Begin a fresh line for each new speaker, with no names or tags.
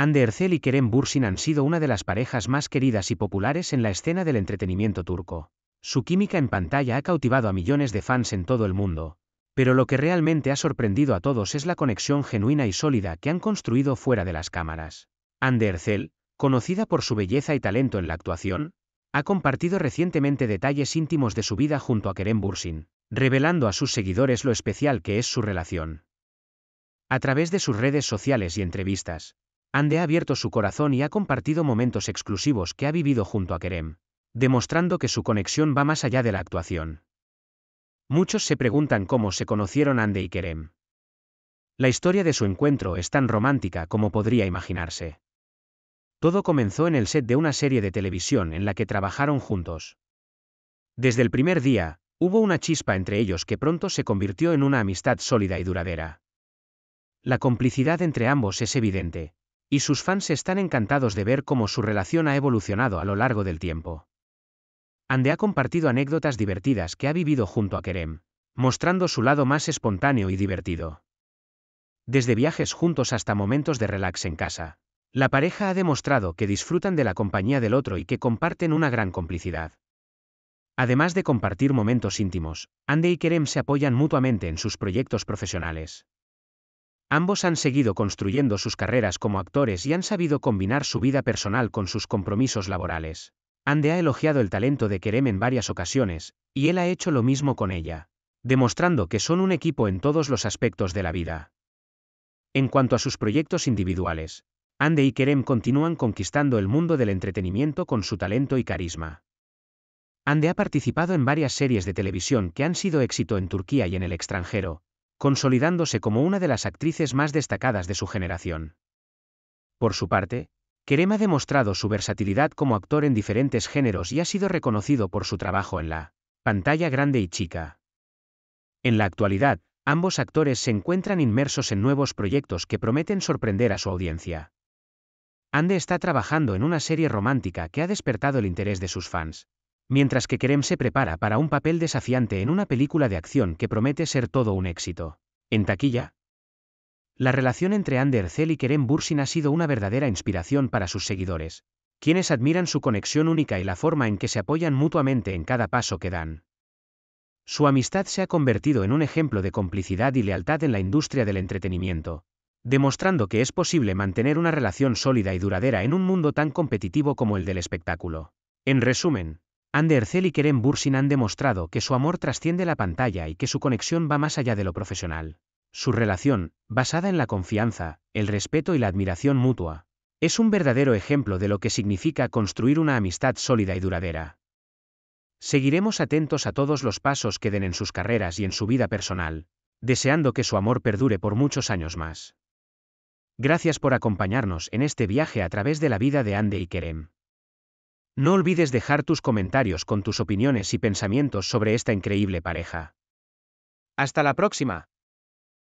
Ande Ercel y Kerem Bursin han sido una de las parejas más queridas y populares en la escena del entretenimiento turco. Su química en pantalla ha cautivado a millones de fans en todo el mundo. Pero lo que realmente ha sorprendido a todos es la conexión genuina y sólida que han construido fuera de las cámaras. Ande Ercel, conocida por su belleza y talento en la actuación, ha compartido recientemente detalles íntimos de su vida junto a Kerem Bursin, revelando a sus seguidores lo especial que es su relación. A través de sus redes sociales y entrevistas, Ande ha abierto su corazón y ha compartido momentos exclusivos que ha vivido junto a Kerem, demostrando que su conexión va más allá de la actuación. Muchos se preguntan cómo se conocieron Ande y Kerem. La historia de su encuentro es tan romántica como podría imaginarse. Todo comenzó en el set de una serie de televisión en la que trabajaron juntos. Desde el primer día, hubo una chispa entre ellos que pronto se convirtió en una amistad sólida y duradera. La complicidad entre ambos es evidente, y sus fans están encantados de ver cómo su relación ha evolucionado a lo largo del tiempo. Ande ha compartido anécdotas divertidas que ha vivido junto a Kerem, mostrando su lado más espontáneo y divertido. Desde viajes juntos hasta momentos de relax en casa, la pareja ha demostrado que disfrutan de la compañía del otro y que comparten una gran complicidad. Además de compartir momentos íntimos, Ande y Kerem se apoyan mutuamente en sus proyectos profesionales. Ambos han seguido construyendo sus carreras como actores y han sabido combinar su vida personal con sus compromisos laborales. Ande ha elogiado el talento de Kerem en varias ocasiones, y él ha hecho lo mismo con ella, demostrando que son un equipo en todos los aspectos de la vida. En cuanto a sus proyectos individuales, Ande y Kerem continúan conquistando el mundo del entretenimiento con su talento y carisma. Ande ha participado en varias series de televisión que han sido éxito en Turquía y en el extranjero, consolidándose como una de las actrices más destacadas de su generación. Por su parte, Kerem ha demostrado su versatilidad como actor en diferentes géneros y ha sido reconocido por su trabajo en la pantalla grande y chica. En la actualidad, ambos actores se encuentran inmersos en nuevos proyectos que prometen sorprender a su audiencia. Ande está trabajando en una serie romántica que ha despertado el interés de sus fans, mientras que Kerem se prepara para un papel desafiante en una película de acción que promete ser todo un éxito. En taquilla. La relación entre Ander Cell y Kerem Bursin ha sido una verdadera inspiración para sus seguidores, quienes admiran su conexión única y la forma en que se apoyan mutuamente en cada paso que dan. Su amistad se ha convertido en un ejemplo de complicidad y lealtad en la industria del entretenimiento, demostrando que es posible mantener una relación sólida y duradera en un mundo tan competitivo como el del espectáculo. En resumen, Andercel y Kerem Bursin han demostrado que su amor trasciende la pantalla y que su conexión va más allá de lo profesional. Su relación, basada en la confianza, el respeto y la admiración mutua, es un verdadero ejemplo de lo que significa construir una amistad sólida y duradera. Seguiremos atentos a todos los pasos que den en sus carreras y en su vida personal, deseando que su amor perdure por muchos años más. Gracias por acompañarnos en este viaje a través de la vida de Ande y Kerem. No olvides dejar tus comentarios con tus opiniones y pensamientos sobre esta increíble pareja. Hasta la próxima.